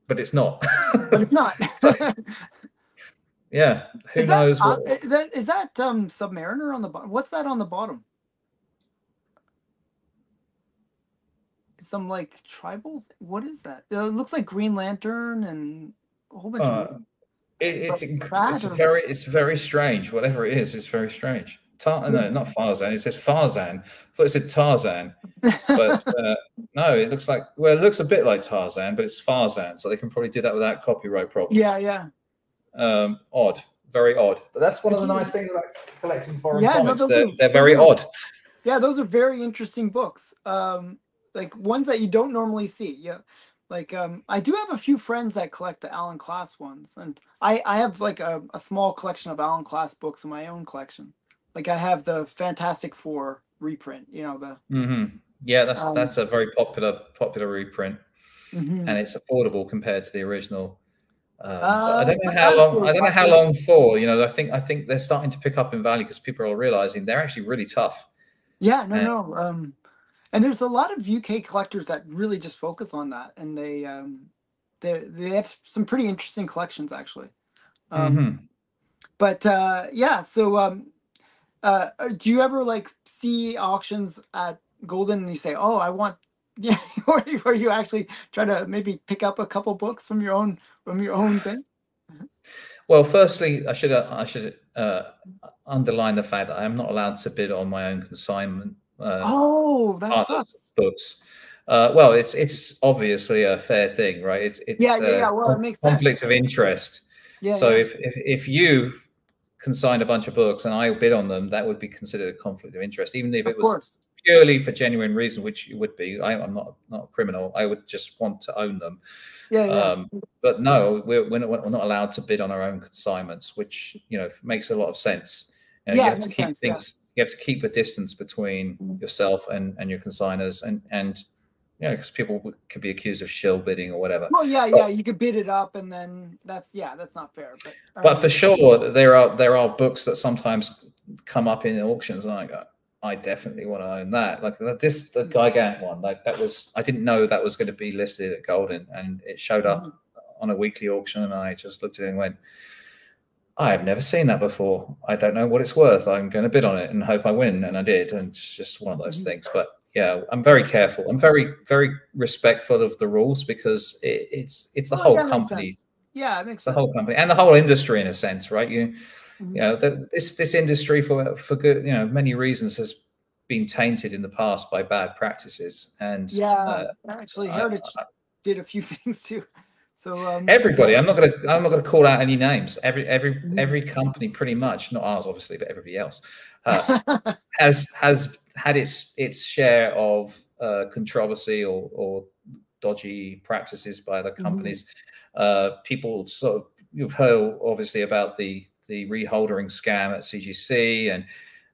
but it's not. but it's not. yeah, who is that, knows uh, what? is that is that um Submariner on the bottom? What's that on the bottom? Some like tribals. What is that? Uh, it looks like Green Lantern and a whole bunch Uh, of. It, it's but inc- Pratt it's or- very it's very strange. Whatever it is, it's very strange. Tar- no, not Farzan. It says Farzan. I thought it said Tarzan. but uh, no, it looks like well, it looks a bit like Tarzan, but it's Farzan, so they can probably do that without copyright problems. yeah, yeah. Um, odd, very odd. But that's one of the nice things about collecting foreign Yeah, comics. those they're, are- they're very are- odd. Yeah, those are very interesting books. Um, like ones that you don't normally see. Yeah. Like um, I do have a few friends that collect the Alan Class ones, and I I have like a, a small collection of Alan Class books in my own collection. Like I have the Fantastic Four reprint. You know the hmm Yeah, that's Um, that's a very popular popular reprint. Mhm. and it's affordable compared to the original. Um, Uh, I don't know how long. I don't know how long for. You know, I think I think they're starting to pick up in value because people are realizing they're actually really tough. Yeah, no, And no. Um, and there's a lot of UK collectors that really just focus on that, and they um, they they have some pretty interesting collections actually. Um, Mhm. But uh, yeah, so um, uh, uh, do you ever like see auctions at Goldin and you say, "Oh, I want," yeah, or you- or you actually try to maybe pick up a couple books from your own from your own thing? Well, firstly, I should uh, I should uh, underline the fact that I am not allowed to bid on my own consignment uh, Oh, that sucks. books. Uh, well, it's it's obviously a fair thing, right? It's it's Yeah, yeah, yeah, well, it makes sense. conflict of interest. Yeah, so yeah. if, if if you consigned a bunch of books and I bid on them, that would be considered a conflict of interest, even if of it was course. purely for genuine reason, which it would be. I, I'm not not a criminal. I would just want to own them. Yeah, yeah. Um, but no, we're, we're, not, we're not allowed to bid on our own consignments, which you know makes a lot of sense. Yeah, you have to keep sense, yeah. You have to keep a distance between yourself and and your consigners, and and know because people could be accused of shill bidding or whatever. Well, yeah, yeah. You could bid it up, and then that's yeah, that's not fair. But But for sure, there are there are books that sometimes come up in auctions, and I go, I definitely want to own that. Like this, the Gigant one, like that was I didn't know that was going to be listed at Goldin, and it showed up Mhm. on a weekly auction, and I just looked at it and went, I have never seen that before. I don't know what it's worth. I'm going to bid on it and hope I win, and I did, and it's just one of those Mhm. things. But yeah, I'm very careful. I'm very very respectful of the rules because it, it's it's the well, whole company. Yeah, it makes the sense. whole company and the whole industry in a sense, right? You Mhm. you know the, this this industry for for good you know many reasons has been tainted in the past by bad practices and Yeah, uh, actually, I- Heritage did a few things too. So um, everybody i'm not going to i'm not going to call out any names every every Mhm. every company pretty much not ours obviously but everybody else uh, has has had its its share of uh, controversy or or dodgy practices by other Mhm. companies uh people sort of you've heard obviously about the the reholdering scam at cgc and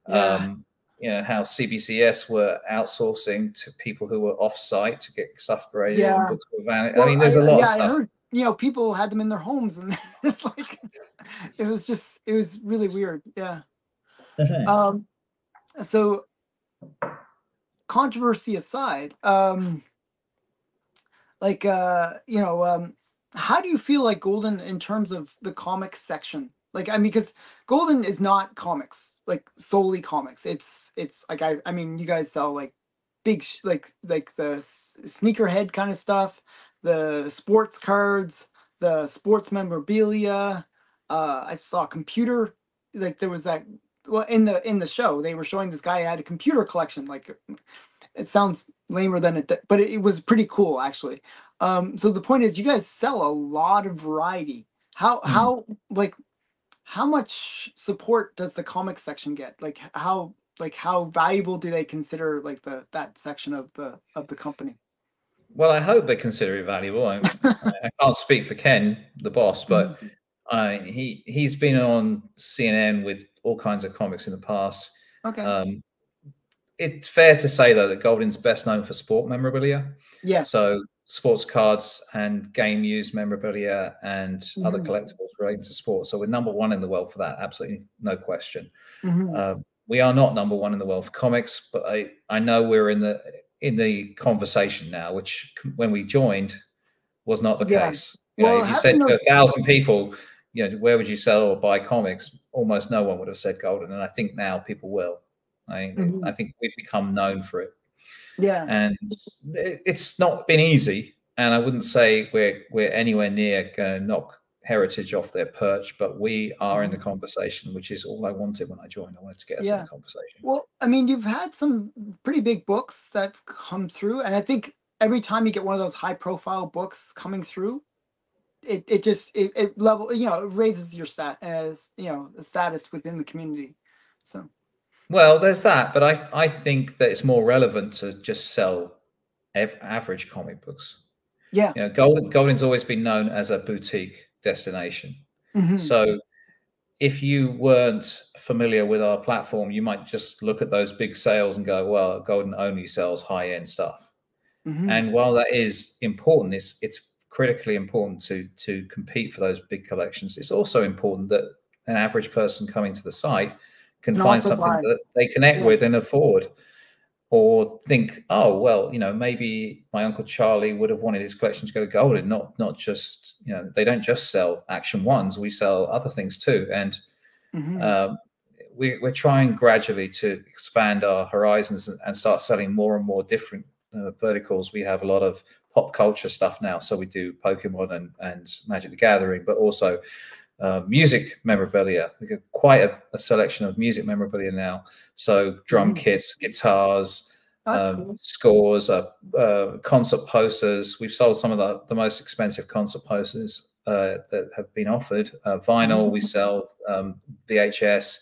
Yeah. um you know how cbcs were outsourcing to people who were off site to get stuff graded and Yeah. books were van- Well, i mean there's a lot yeah, of I heard you know people had them in their homes, and it's like it was just it was really weird. Yeah. Mhm. Um, so controversy aside, um, like uh, you know, um, how do you feel like Goldin in terms of the comics section? Like, I mean, because Goldin is not comics, like solely comics. It's it's like I I mean, you guys sell like big sh- like like the s- sneakerhead kind of stuff, the sports cards, the sports memorabilia. Uh, I saw computer like there was that well in the in the show they were showing this guy had a computer collection like it sounds lamer than it but it, it was pretty cool actually um so the point is you guys sell a lot of variety how Mhm. how like how much support does the comic section get? Like how like how valuable do they consider like the that section of the of the company? Well i hope they consider it valuable. I, I can't speak for ken the boss but I he he's been on CNN with all kinds of comics in the past. okay. Um, it's fair to say though that Goldin's best known for sport memorabilia, yes. So sports cards and game used memorabilia and other Mhm. collectibles relating to sports. So we're number one in the world for that, absolutely no question. Mhm. Um, we are not number one in the world for comics, but I I know we're in the in the conversation now, which when we joined was not the Yeah. case. You know, if you said to a thousand people, you know, where would you sell or buy comics? Almost no one would have said Goldin, and I think now people will. I Mhm. I think we've become known for it, yeah and it- it's not been easy. And I wouldn't say we're we're anywhere near going to knock Heritage off their perch, but we are in the conversation, which is all I wanted when I joined. I wanted to get us in Mm-hmm. The conversation. Well, I mean, you've had some pretty big books that come through, and I think every time you get one of those high-profile books coming through, it, it just it, it level you know it raises your stat as you know the status within the community. So Well, there's that, but I I think that it's more relevant to just sell ev- average comic books. yeah, You know, Goldin Goldin's always been known as a boutique destination. Mhm. So if you weren't familiar with our platform, you might just look at those big sales and go, "Well, Golden only sells high end stuff." Mm-hmm. And while that is important, it's it's critically important to to compete for those big collections. It's also important that an average person coming to the site can find something buy. that they connect yeah. with and afford or think oh well you know maybe my uncle charlie would have wanted his collection to go to Goldin not not just you know they don't just sell action ones we sell other things too and mm-hmm. um, we, we're trying gradually to expand our horizons and, and start selling more and more different uh, verticals we have a lot of pop culture stuff now so we do pokemon and, and magic the gathering but also uh, music memorabilia. We got quite a, a, selection of music memorabilia now. So drum mm. kits, guitars, um, cool. scores, uh, uh, concert posters. We've sold some of the, the most expensive concert posters uh, that have been offered. Uh, vinyl, mm. we sell um, VHS.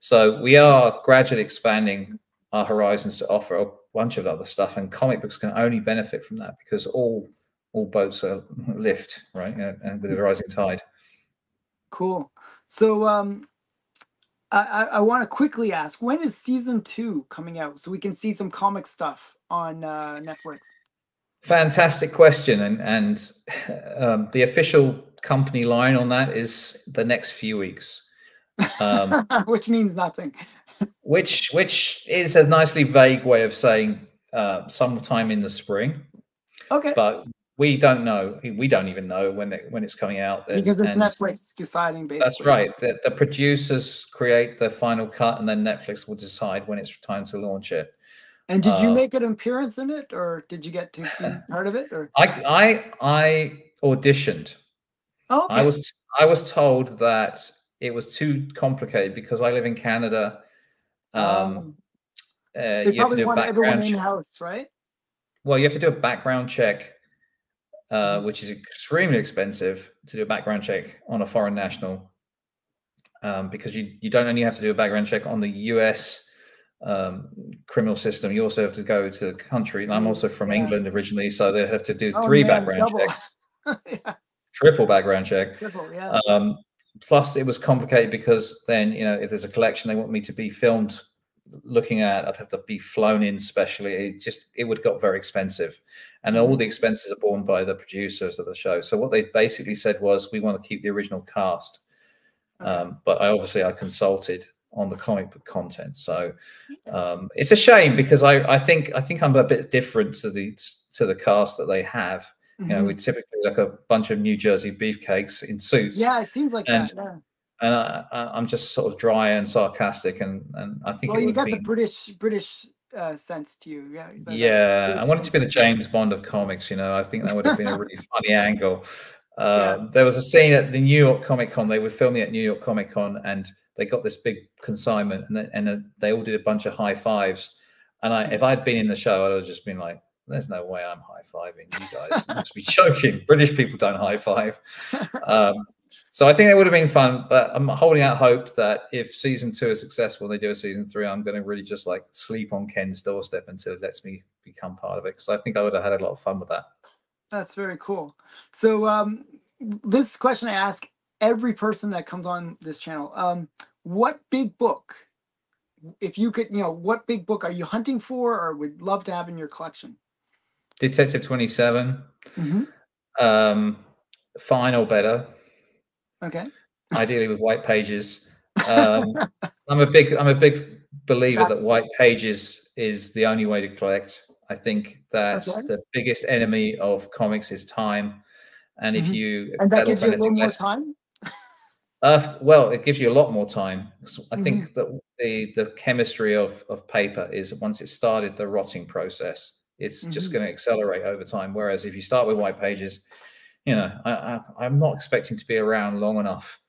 So we are gradually expanding our horizons to offer a bunch of other stuff, and comic books can only benefit from that because all all boats are lift, right, and with the rising tide. Cool. So um, I, I want to quickly ask, when is season two coming out so we can see some comic stuff on uh, Netflix? Fantastic question, and and um, the official company line on that is the next few weeks, um, which means nothing. which which is a nicely vague way of saying uh, sometime in the spring. Okay. But we don't know. We don't even know when it, when it's coming out. Because it's Netflix deciding. Basically. That's right. The, the, producers create the final cut, and then Netflix will decide when it's time to launch it. And did you uh, make an appearance in it, or did you get to be part of it? Or I I I auditioned. Oh, okay. I was I was told that it was too complicated because I live in Canada. Um, um uh, they probably want everyone in house, right? Well, you have to do a background check uh, mm-hmm. which is extremely expensive to do a background check on a foreign national, um, because you you don't only have to do a background check on the U.S. Um, criminal system. You also have to go to the country. And I'm also from yeah. England originally, so they have to do oh, three man, background double. checks, yeah. triple background check. Triple, yeah. Um, plus, it was complicated because then you know if there's a collection, they want me to be filmed looking at i'd have to be flown in specially. It just it would have got very expensive. And all mm-hmm. the expenses are borne by the producers of the show. So what they basically said was we want to keep the original cast. Um, but i obviously i consulted on the comic book content. So um, it's a shame because i i think i think i'm a bit different to the to the cast that they have. Mm-hmm. you know we mm-hmm. typically like a bunch of new jersey beefcakes in suits. Yeah it seems like and, that yeah and I, am just sort of dry and sarcastic, and and I think. Well, you got been... the British British uh, sense to you, yeah. Yeah, I wanted to be the James Bond of comics. You know, I think that would have been a really funny angle. Uh, yeah. There was a scene at the New York Comic Con. They were filming at New York Comic Con, and they got this big consignment, and they, and uh, they all did a bunch of high fives. And I, if I'd been in the show, I'd have just been like, "There's no way I'm high fiving you guys. You must be joking. British people don't high five." Um, so I think it would have been fun, but I'm holding out hope that if season two is successful, they do a season three, I'm going to really just like sleep on Ken's doorstep until it lets me become part of it. Because I think I would have had a lot of fun with that. That's very cool. So um, this question I ask every person that comes on this channel: um, What big book, if you could, you know, what big book are you hunting for, or would love to have in your collection? Detective Twenty Seven. Mm-hmm. Um, fine or better. Okay. Ideally with white pages. Um, I'm a big I'm a big believer that white pages is the only way to collect. I think that right. the biggest enemy of comics is time, and if mm-hmm. you and that gives you a little less, more time. Uh, well, it gives you a lot more time. I mm-hmm. think that the the chemistry of of paper is once it started the rotting process, it's mm-hmm. just going to accelerate over time. Whereas if you start with white pages, you know, I, I, am not expecting to be around long enough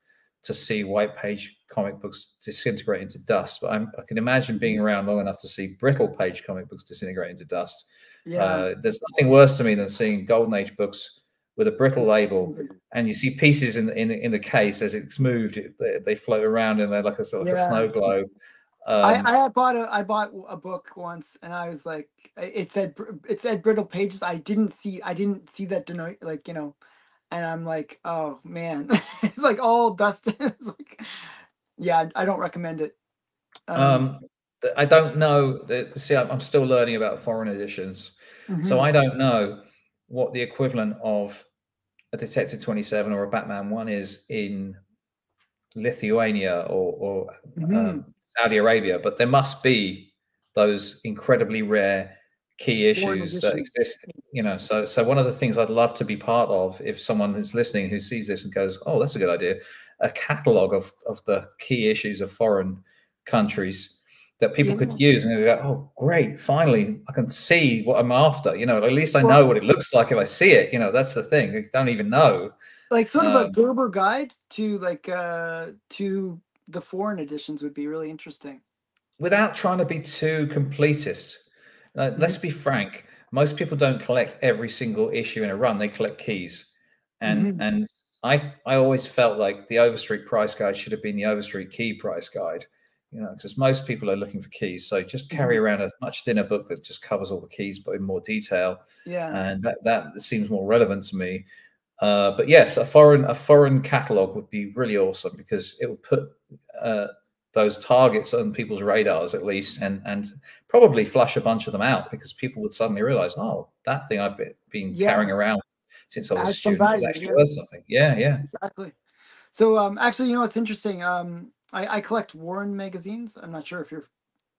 to see white page comic books disintegrate into dust, but I'm, i can imagine being around long enough to see brittle page comic books disintegrate into dust. Yeah. Uh, there's nothing worse to me than seeing golden age books with a brittle label, and you see pieces in the, in, in the case as it's moved, it, they, they, float around and they're like a sort of yeah. a snow globe. Um, I, I bought a I bought a book once, and I was like, it said it said brittle pages. I didn't see I didn't see that denote like you know, and I'm like, oh man, it's like all dust it's like, yeah, I don't recommend it. Um, um I don't know. See, I'm still learning about foreign editions. Mm-hmm. So I don't know what the equivalent of a Detective 27 or a Batman 1 is in Lithuania or, or mm-hmm. um, Saudi Arabia, but there must be those incredibly rare key issues that exist you know so so one of the things i'd love to be part of if someone is listening who sees this and goes oh that's a good idea a catalog of of the key issues of foreign countries that people yeah. could use and they go oh great finally i can see what i'm after you know at least i well, know what it looks like if i see it you know that's the thing i don't even know like sort of um, a gerber guide to like uh to the foreign editions would be really interesting without trying to be too completist uh, let's be frank. Most people don't collect every single issue in a run. They collect keys, and mm-hmm. and I I always felt like the Overstreet price guide should have been the Overstreet key price guide. You know, because most people are looking for keys. So just carry mm-hmm. around a much thinner book that just covers all the keys, but in more detail. Yeah, and that that seems more relevant to me. Uh, but yes, a foreign a foreign catalog would be really awesome because it would put uh, those targets on people's radars at least and and probably flush a bunch of them out because people would suddenly realize oh that thing i've been yeah. carrying around since i was a student value, is actually yeah. worth something yeah yeah exactly so um actually you know it's interesting um i i collect warren magazines i'm not sure if you're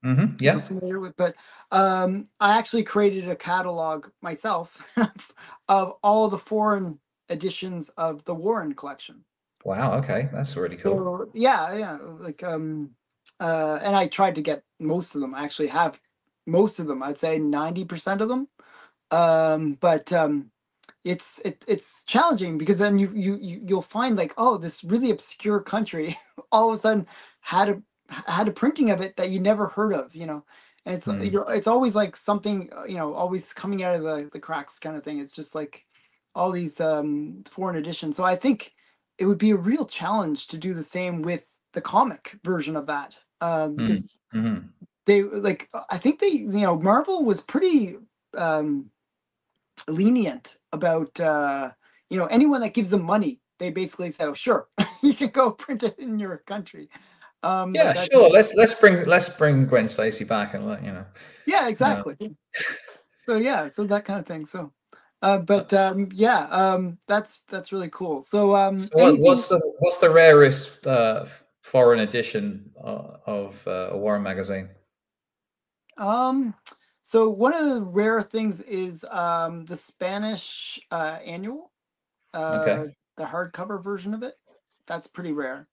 mm-hmm. yeah familiar with but um i actually created a catalog myself of all the foreign editions of the warren collection Wow. Okay, that's really cool. So, yeah, yeah. Like um, uh, and I tried to get most of them. I actually have most of them. I'd say ninety percent of them. Um, but um, it's it, it's challenging because then you you you you'll find like oh this really obscure country all of a sudden had a had a printing of it that you never heard of. You know. And it's mm. you're, it's always like something uh, you know always coming out of the, the cracks kind of thing. It's just like all these um, foreign editions. So I think it would be a real challenge to do the same with the comic version of that um, because mm-hmm. they like I think they you know Marvel was pretty um, lenient about uh, you know anyone that gives them money they basically say oh sure you can go print it in your country. Um, yeah, sure. Let's let's bring let's bring Gwen Stacy back and let you know. Yeah, exactly. You know. so yeah, so that kind of thing. So uh, but um, yeah, um, that's that's really cool. So, um, so what, what's the what's the rarest uh, foreign edition uh, of uh, a Warren magazine? Um, so one of the rare things is um, the Spanish uh, annual, uh, okay. the hardcover version of it. That's pretty rare.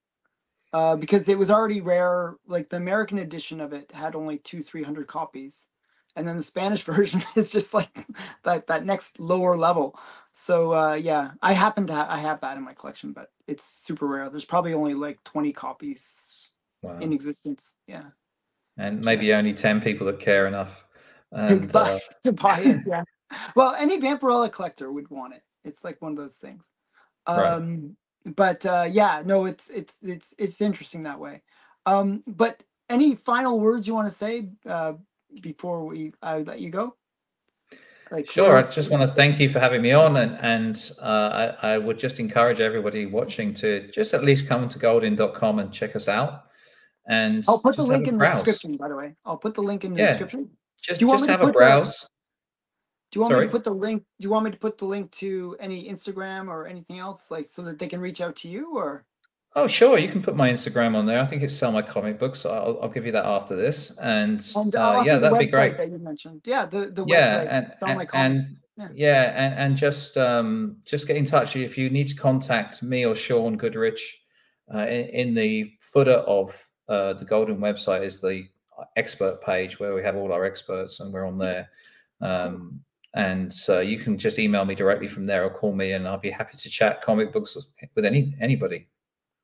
Uh, because it was already rare. Like the American edition of it had only two, three hundred copies, and then the Spanish version is just like that that next lower level. So uh, yeah, I happen to ha- I have that in my collection, but it's super rare. There's probably only like 20 copies wow. in existence. Yeah, and maybe only 10 people that care enough and, to, buy, uh... to buy it. Yeah, well, any Vampirella collector would want it. It's like one of those things. Um, right. But uh, yeah, no, it's it's it's it's interesting that way. Um, but any final words you want to say uh, before we I let you go? Like, sure. I just want to thank you for having me on, and and uh, I, I would just encourage everybody watching to just at least come to goldin.com and check us out. And I'll put the link in the description. By the way, I'll put the link in the yeah. description. Just do you want just me to have a browse. The, do you want Sorry? me to put the link? Do you want me to put the link to any Instagram or anything else, like so that they can reach out to you, or? Oh, sure. You can put my Instagram on there. I think it's sell my comic books. I'll, I'll give you that after this. And, and uh, yeah, that'd be great. That you mentioned. Yeah, the, the yeah, website. And, sell my comics. And, yeah. yeah, and, and just um, just get in touch if you need to contact me or Sean Goodrich. Uh, in, in, the footer of uh, the Goldin website is the expert page where we have all our experts, and we're on there. Um, and uh, you can just email me directly from there or call me, and I'll be happy to chat comic books with any anybody.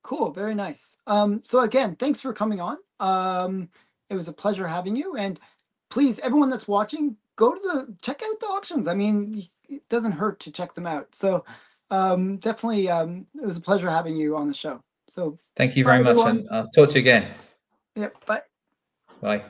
Cool. Very nice. Um, so again, thanks for coming on. Um, it was a pleasure having you. And please, everyone that's watching, go to the check out the auctions. I mean, it doesn't hurt to check them out. So um, definitely, um, it was a pleasure having you on the show. So thank you very much, everyone. and I'll talk to you again. Yep. Bye. Bye.